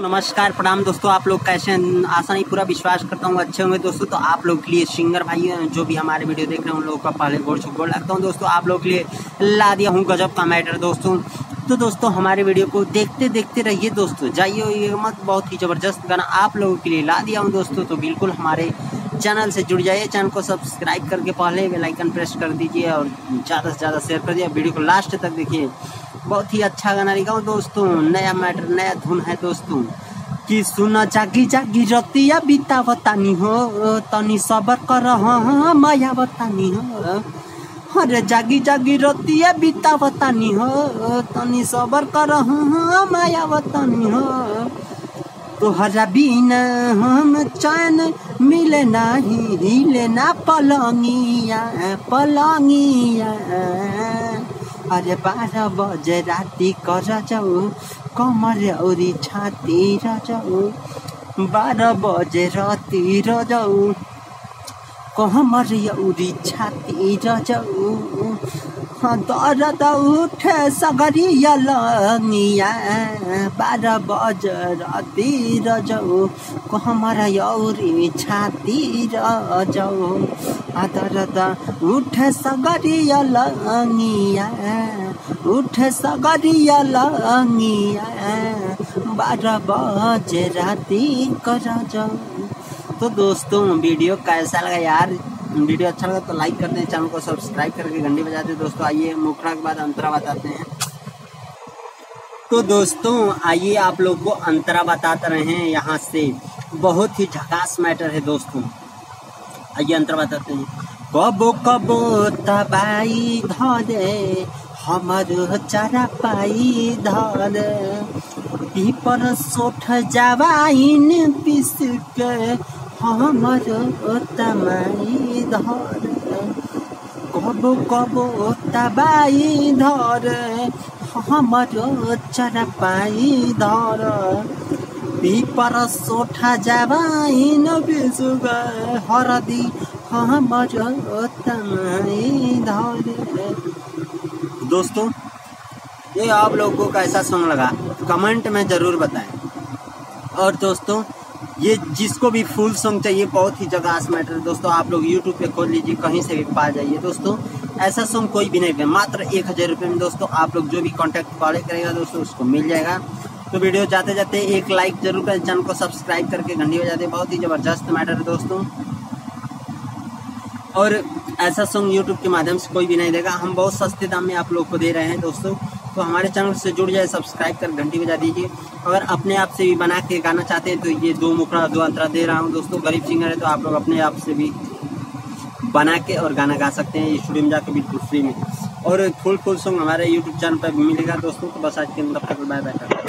नमस्कार, प्रणाम दोस्तों, आप लोग कैसे आशा नहीं, पूरा विश्वास करता हूँ, अच्छे होंगे दोस्तों। तो आप लोग के लिए सिंगर भाई जो भी हमारे वीडियो देख रहे हैं, उन लोगों का पहले गोड़ से गोड़ लगता हूँ। दोस्तों, आप लोग के लिए ला दिया हूँ, गजब का मैटर दोस्तों। तो दोस्तों, हमारे वीडियो को देखते देखते रहिए दोस्तों। जाइए, ये मत, बहुत ही ज़बरदस्त गाना आप लोगों के लिए ला दिया हूँ दोस्तों। तो बिल्कुल हमारे चैनल से जुड़ जाइए, चैनल को सब्सक्राइब करके पहले बेलाइकन प्रेस कर दीजिए और ज़्यादा से ज़्यादा शेयर कर दीजिए। वीडियो को लास्ट तक देखिए। बहुत ही अच्छा गाना लिखा दोस्तों। नया मैटर, नया धुन है दोस्तों। कि सुन जागी जागी रतिया बीता बतानी हो, तनी सबर कर माया बतानी हो। अरे जागी जागी रतिया बीता बतानी हो, तनी सबर कर माया बतानी हो। तोहरा बिना हम चैन मिले नाही, हिले ना पलंगिया पलंगिया। अरे बारह बजे राति कर जाऊ कमर औरी छाती र जाऊ। बारह बजे राति र जाऊ। कमर औरी छाती र जाऊ दर्द उठे सगरिया लंगिया बारह बज राति र जाऊ कमर औरी छाती र जाऊ दर्द उठे सगरिया लंगिया उठे सगरिया लंगिया बारह बजे राति कर तो दोस्तों, वीडियो कैसा लगा यार? वीडियो अच्छा लगा तो लाइक कर दें चैनल को सब्सक्राइब करके घंटी बजा दें। दोस्तों, आइए मुखड़ा के बाद अंतरा बताते हैं। तो दोस्तों, आइए आप लोग को अंतरा बताते रहे हैं यहाँ से। बहुत ही झकास मैटर है दोस्तों। आइए अंतरा बताते हैं। कबो कबो तबाई धरे हमर चारा पाई धर पीपर सोठ जवाइन पिस के हमर तमाई धर कबो कबो तबाई धर हमर चारा पाई धर सोठा जवाइन पिस के हरदी हमर तमाई धर दोस्तों, ये आप लोगों को कैसा सॉन्ग लगा? कमेंट में ज़रूर बताएँ। और दोस्तों ये जिसको भी फुल सॉन्ग चाहिए, बहुत ही जगह मैटर दोस्तों, आप लोग यूट्यूब पे खोल लीजिए, कहीं से भी पा जाइए। दोस्तों, ऐसा सॉन्ग कोई भी नहीं है, मात्र एक हज़ार रुपये में। दोस्तों, आप लोग जो भी कॉन्टैक्ट कॉल करेगा, दोस्तों, उसको मिल जाएगा। तो वीडियो जाते जाते एक लाइक ज़रूर करें चैनल को सब्सक्राइब करके घंटी बजाते बहुत ही ज़बरदस्त मैटर है, दोस्तों। और ऐसा सॉन्ग यूट्यूब के माध्यम से कोई भी नहीं देगा। हम बहुत सस्ते दाम में आप लोग को दे रहे हैं, दोस्तों। तो हमारे चैनल से जुड़ जाए, सब्सक्राइब कर घंटी बजा दीजिए। अगर अपने आप से भी बना के गाना चाहते हैं तो ये दो मुखड़ा, दो अंतरा दे रहा हूँ। दोस्तों, गरीब सिंगर है तो आप लोग अपने आप से भी बना के और गाना गा सकते हैं। स्टूडियो में जाकर बिल्कुल फ्री में। और फुल फुल सॉन्ग हमारे यूट्यूब चैनल पर मिलेगा। दोस्तों तो बस आज के अंदर बाय बाय